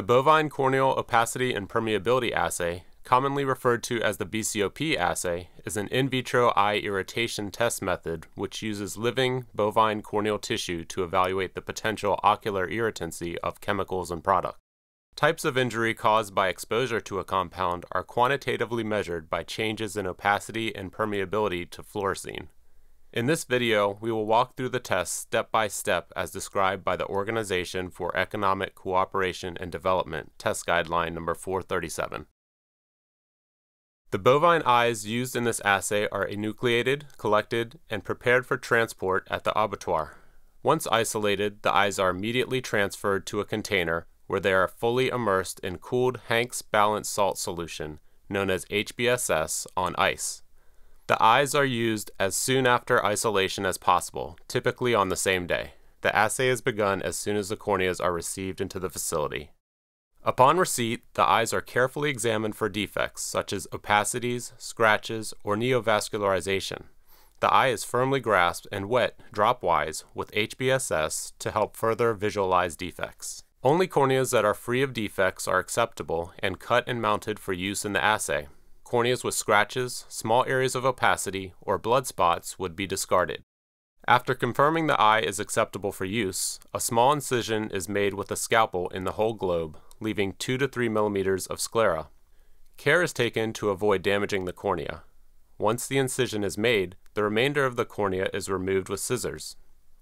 The bovine corneal opacity and permeability assay, commonly referred to as the BCOP assay, is an in vitro eye irritation test method which uses living bovine corneal tissue to evaluate the potential ocular irritancy of chemicals and products. Types of injury caused by exposure to a compound are quantitatively measured by changes in opacity and permeability to fluorescein. In this video, we will walk through the tests step by step as described by the Organization for Economic Cooperation and Development Test Guideline number 437. The bovine eyes used in this assay are enucleated, collected, and prepared for transport at the abattoir. Once isolated, the eyes are immediately transferred to a container where they are fully immersed in cooled Hanks balanced salt solution, known as HBSS, on ice. The eyes are used as soon after isolation as possible, typically on the same day. The assay is begun as soon as the corneas are received into the facility. Upon receipt, the eyes are carefully examined for defects such as opacities, scratches, or neovascularization. The eye is firmly grasped and wet, drop-wise, with HBSS to help further visualize defects. Only corneas that are free of defects are acceptable and cut and mounted for use in the assay. Corneas with scratches, small areas of opacity, or blood spots would be discarded. After confirming the eye is acceptable for use, a small incision is made with a scalpel in the whole globe, leaving 2 to 3 millimeters of sclera. Care is taken to avoid damaging the cornea. Once the incision is made, the remainder of the cornea is removed with scissors.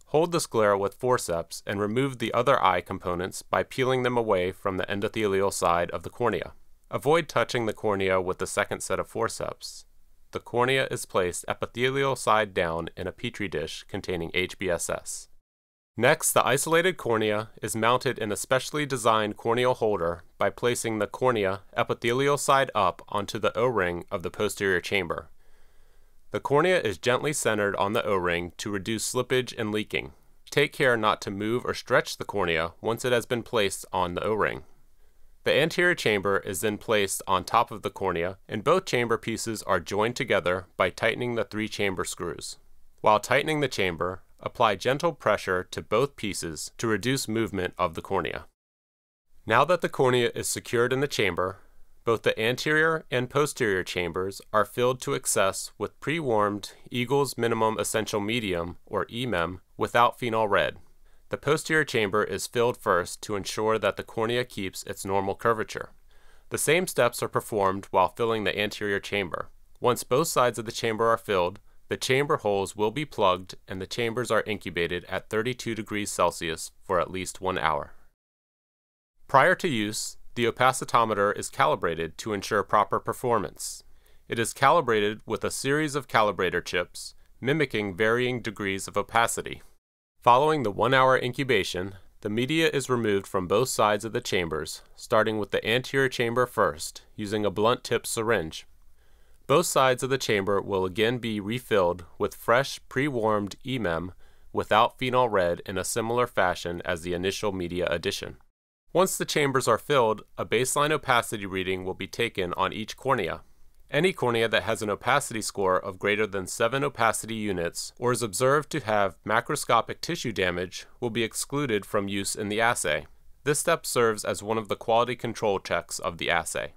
Hold the sclera with forceps and remove the other eye components by peeling them away from the endothelial side of the cornea. Avoid touching the cornea with the second set of forceps. The cornea is placed epithelial side down in a petri dish containing HBSS. Next, the isolated cornea is mounted in a specially designed corneal holder by placing the cornea epithelial side up onto the O-ring of the posterior chamber. The cornea is gently centered on the O-ring to reduce slippage and leaking. Take care not to move or stretch the cornea once it has been placed on the O-ring. The anterior chamber is then placed on top of the cornea, and both chamber pieces are joined together by tightening the three chamber screws. While tightening the chamber, apply gentle pressure to both pieces to reduce movement of the cornea. Now that the cornea is secured in the chamber, both the anterior and posterior chambers are filled to excess with pre-warmed Eagles Minimum Essential Medium, or EMEM, without phenol red. The posterior chamber is filled first to ensure that the cornea keeps its normal curvature. The same steps are performed while filling the anterior chamber. Once both sides of the chamber are filled, the chamber holes will be plugged and the chambers are incubated at 32 degrees Celsius for at least one hour. Prior to use, the opacitometer is calibrated to ensure proper performance. It is calibrated with a series of calibrator chips, mimicking varying degrees of opacity. Following the one hour incubation, the media is removed from both sides of the chambers, starting with the anterior chamber first, using a blunt tip syringe. Both sides of the chamber will again be refilled with fresh, pre warmed EMEM without phenol red in a similar fashion as the initial media addition. Once the chambers are filled, a baseline opacity reading will be taken on each cornea. Any cornea that has an opacity score of greater than 7 opacity units or is observed to have macroscopic tissue damage will be excluded from use in the assay. This step serves as one of the quality control checks of the assay.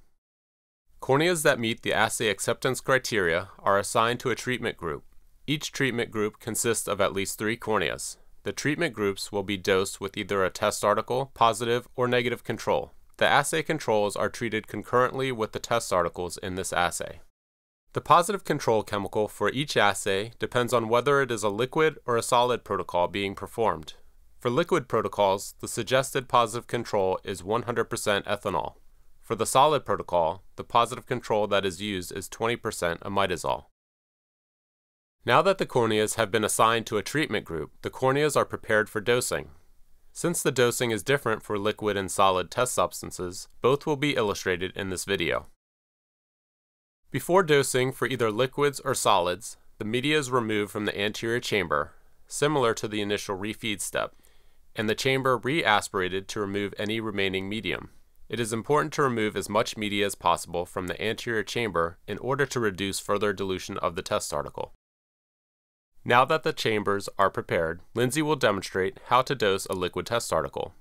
Corneas that meet the assay acceptance criteria are assigned to a treatment group. Each treatment group consists of at least three corneas. The treatment groups will be dosed with either a test article, positive, or negative control. The assay controls are treated concurrently with the test articles in this assay. The positive control chemical for each assay depends on whether it is a liquid or a solid protocol being performed. For liquid protocols, the suggested positive control is 100% ethanol. For the solid protocol, the positive control that is used is 20% imidazole. Now that the corneas have been assigned to a treatment group, the corneas are prepared for dosing. Since the dosing is different for liquid and solid test substances, both will be illustrated in this video. Before dosing for either liquids or solids, the media is removed from the anterior chamber, similar to the initial refeed step, and the chamber re-aspirated to remove any remaining medium. It is important to remove as much media as possible from the anterior chamber in order to reduce further dilution of the test article. Now that the chambers are prepared, Lindsay will demonstrate how to dose a liquid test article.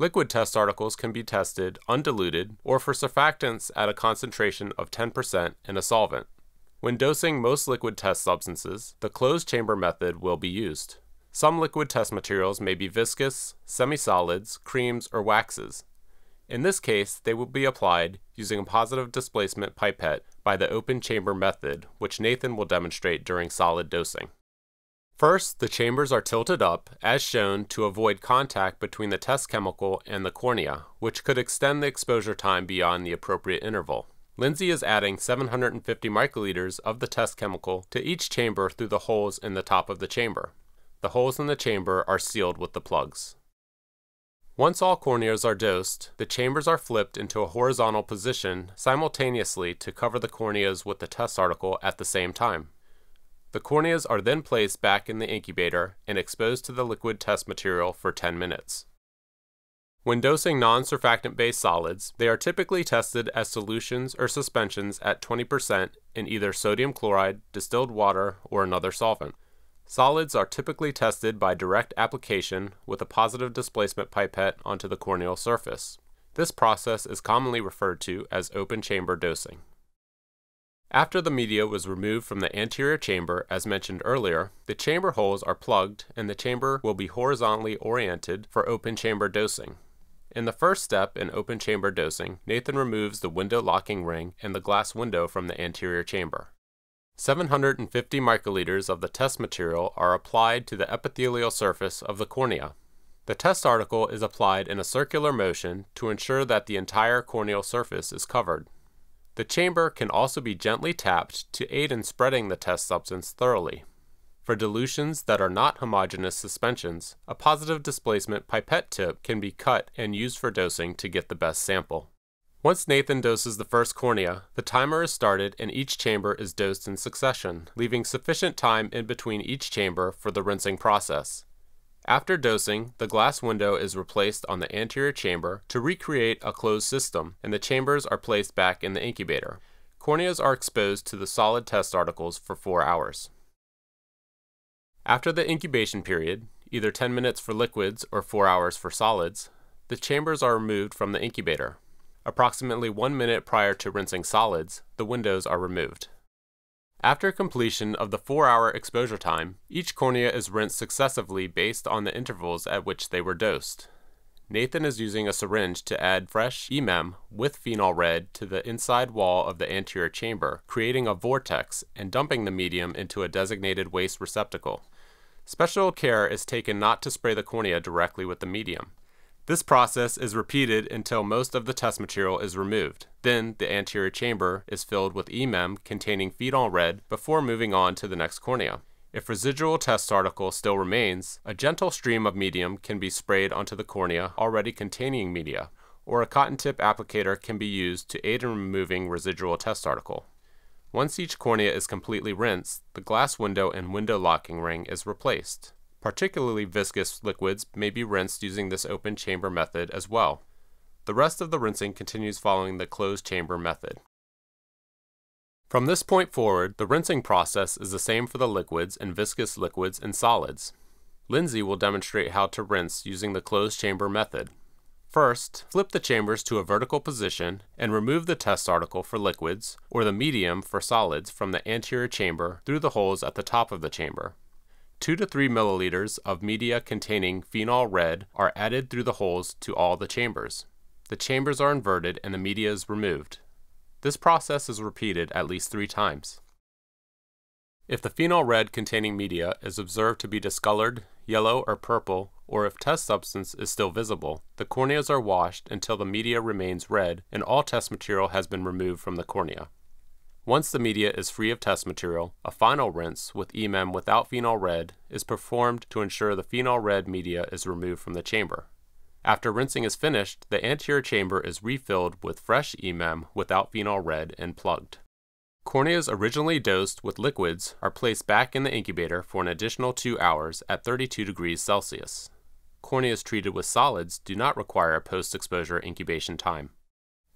Liquid test articles can be tested undiluted or for surfactants at a concentration of 10% in a solvent. When dosing most liquid test substances, the closed chamber method will be used. Some liquid test materials may be viscous, semi-solids, creams, or waxes. In this case, they will be applied using a positive displacement pipette by the open chamber method, which Nathan will demonstrate during solid dosing. First, the chambers are tilted up, as shown, to avoid contact between the test chemical and the cornea, which could extend the exposure time beyond the appropriate interval. Lindsay is adding 750 microliters of the test chemical to each chamber through the holes in the top of the chamber. The holes in the chamber are sealed with the plugs. Once all corneas are dosed, the chambers are flipped into a horizontal position simultaneously to cover the corneas with the test article at the same time. The corneas are then placed back in the incubator and exposed to the liquid test material for 10 minutes. When dosing non-surfactant based solids, they are typically tested as solutions or suspensions at 20% in either sodium chloride, distilled water, or another solvent. Solids are typically tested by direct application with a positive displacement pipette onto the corneal surface. This process is commonly referred to as open chamber dosing. After the media was removed from the anterior chamber, as mentioned earlier, the chamber holes are plugged and the chamber will be horizontally oriented for open chamber dosing. In the first step in open chamber dosing, Nathan removes the window locking ring and the glass window from the anterior chamber. 750 microliters of the test material are applied to the epithelial surface of the cornea. The test article is applied in a circular motion to ensure that the entire corneal surface is covered. The chamber can also be gently tapped to aid in spreading the test substance thoroughly. For dilutions that are not homogeneous suspensions, a positive displacement pipette tip can be cut and used for dosing to get the best sample. Once Nathan doses the first cornea, the timer is started and each chamber is dosed in succession, leaving sufficient time in between each chamber for the rinsing process. After dosing, the glass window is replaced on the anterior chamber to recreate a closed system, and the chambers are placed back in the incubator. Corneas are exposed to the solid test articles for 4 hours. After the incubation period, either 10 minutes for liquids or 4 hours for solids, the chambers are removed from the incubator. Approximately 1 minute prior to rinsing solids, the windows are removed. After completion of the 4-hour exposure time, each cornea is rinsed successively based on the intervals at which they were dosed. Nathan is using a syringe to add fresh EMEM with phenol red to the inside wall of the anterior chamber, creating a vortex and dumping the medium into a designated waste receptacle. Special care is taken not to spray the cornea directly with the medium. This process is repeated until most of the test material is removed. Then the anterior chamber is filled with EMEM containing phenol red before moving on to the next cornea. If residual test article still remains, a gentle stream of medium can be sprayed onto the cornea already containing media, or a cotton tip applicator can be used to aid in removing residual test article. Once each cornea is completely rinsed, the glass window and window locking ring is replaced. Particularly viscous liquids may be rinsed using this open chamber method as well. The rest of the rinsing continues following the closed chamber method. From this point forward, the rinsing process is the same for the liquids and viscous liquids and solids. Lindsay will demonstrate how to rinse using the closed chamber method. First, flip the chambers to a vertical position and remove the test article for liquids or the medium for solids from the anterior chamber through the holes at the top of the chamber. 2 to 3 milliliters of media containing phenol red are added through the holes to all the chambers. The chambers are inverted and the media is removed. This process is repeated at least three times. If the phenol red containing media is observed to be discolored, yellow, or purple, or if test substance is still visible, the corneas are washed until the media remains red and all test material has been removed from the cornea. Once the media is free of test material, a final rinse with EMEM without phenol red is performed to ensure the phenol red media is removed from the chamber. After rinsing is finished, the anterior chamber is refilled with fresh EMEM without phenol red and plugged. Corneas originally dosed with liquids are placed back in the incubator for an additional 2 hours at 32 degrees Celsius. Corneas treated with solids do not require a post-exposure incubation time.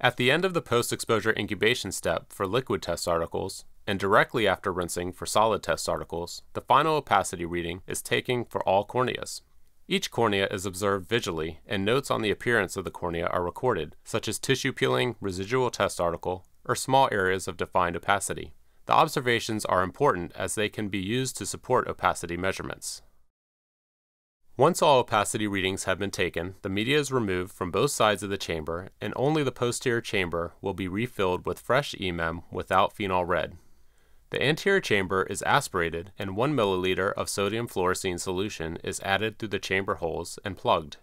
At the end of the post-exposure incubation step for liquid test articles, and directly after rinsing for solid test articles, the final opacity reading is taken for all corneas. Each cornea is observed visually, and notes on the appearance of the cornea are recorded, such as tissue peeling, residual test article, or small areas of defined opacity. The observations are important as they can be used to support opacity measurements. Once all opacity readings have been taken, the media is removed from both sides of the chamber and only the posterior chamber will be refilled with fresh EMEM without phenol red. The anterior chamber is aspirated and 1 milliliter of sodium fluorescein solution is added through the chamber holes and plugged.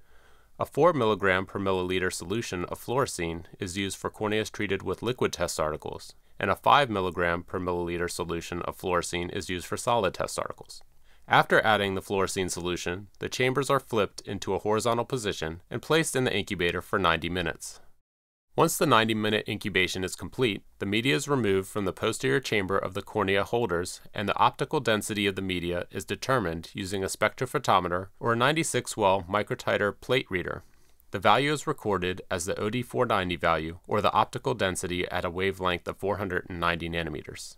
A 4 mg per milliliter solution of fluorescein is used for corneas treated with liquid test articles, and a 5 mg per milliliter solution of fluorescein is used for solid test articles. After adding the fluorescein solution, the chambers are flipped into a horizontal position and placed in the incubator for 90 minutes. Once the 90 minute incubation is complete, the media is removed from the posterior chamber of the cornea holders and the optical density of the media is determined using a spectrophotometer or a 96 well microtiter plate reader. The value is recorded as the OD490 value or the optical density at a wavelength of 490 nanometers.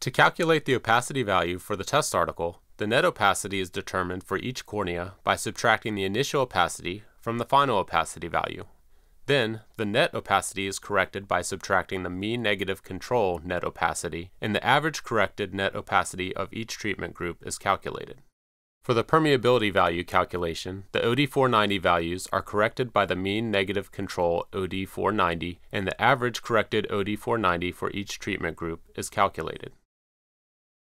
To calculate the opacity value for the test article, the net opacity is determined for each cornea by subtracting the initial opacity from the final opacity value. Then, the net opacity is corrected by subtracting the mean negative control net opacity, and the average corrected net opacity of each treatment group is calculated. For the permeability value calculation, the OD490 values are corrected by the mean negative control OD490, and the average corrected OD490 for each treatment group is calculated.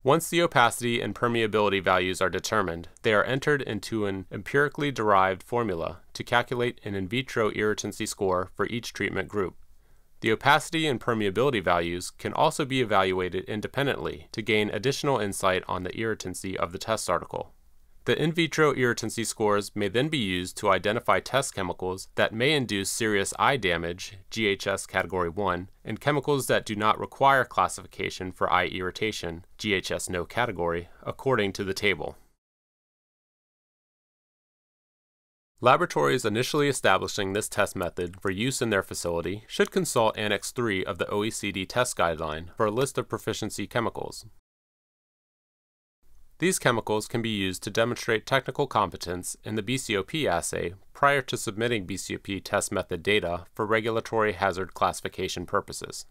Once the opacity and permeability values are determined, they are entered into an empirically derived formula to calculate an in vitro irritancy score for each treatment group. The opacity and permeability values can also be evaluated independently to gain additional insight on the irritancy of the test article. The in vitro irritancy scores may then be used to identify test chemicals that may induce serious eye damage, GHS Category 1, and chemicals that do not require classification for eye irritation, GHS No Category, according to the table. Laboratories initially establishing this test method for use in their facility should consult Annex 3 of the OECD test guideline for a list of proficiency chemicals. These chemicals can be used to demonstrate technical competence in the BCOP assay prior to submitting BCOP test method data for regulatory hazard classification purposes.